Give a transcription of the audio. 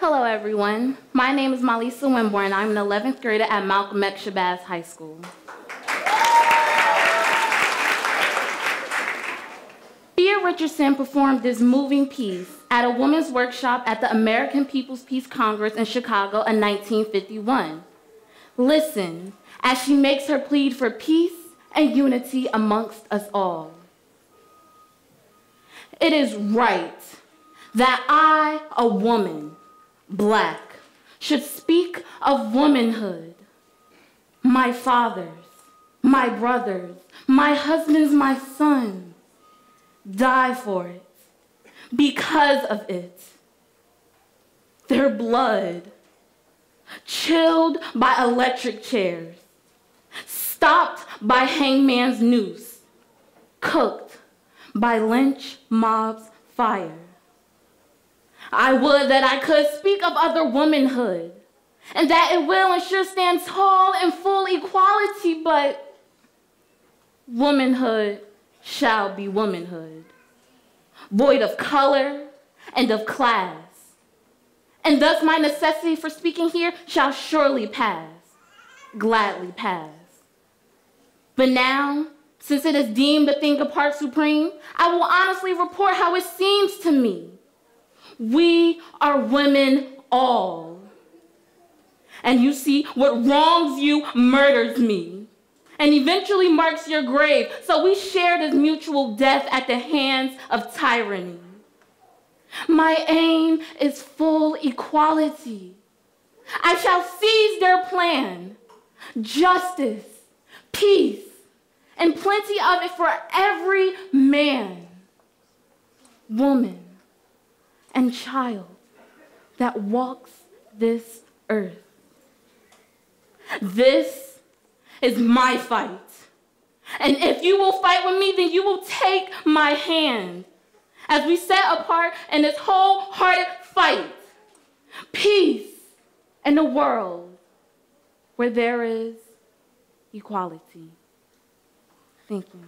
Hello, everyone. My name is Ma-Lisa Winborne. I'm an 11th grader at Malcolm X Shabazz High School. Thea Richardson performed this moving piece at a women's workshop at the American People's Peace Congress in Chicago in 1951. Listen as she makes her plead for peace and unity amongst us all. It is right that I, a woman, black, should speak of womanhood. My fathers, my brothers, my husbands, my sons die for it, because of it. Their blood, chilled by electric chairs, stopped by hangman's noose, cooked by lynch mob's fire. I would that I could speak of other womanhood, and that it will and should stand tall in full equality, but womanhood shall be womanhood, void of color and of class. And thus my necessity for speaking here shall surely pass, gladly pass. But now, since it is deemed a thing apart supreme, I will honestly report how it seems to me. We are women all. And you see, what wrongs you murders me and eventually marks your grave. So we share this mutual death at the hands of tyranny. My aim is full equality. I shall seize their plan, justice, peace, and plenty of it for every man, woman, and child that walks this earth. This is my fight. And if you will fight with me, then you will take my hand as we set apart in this wholehearted fight. Peace in a world where there is equality. Thank you.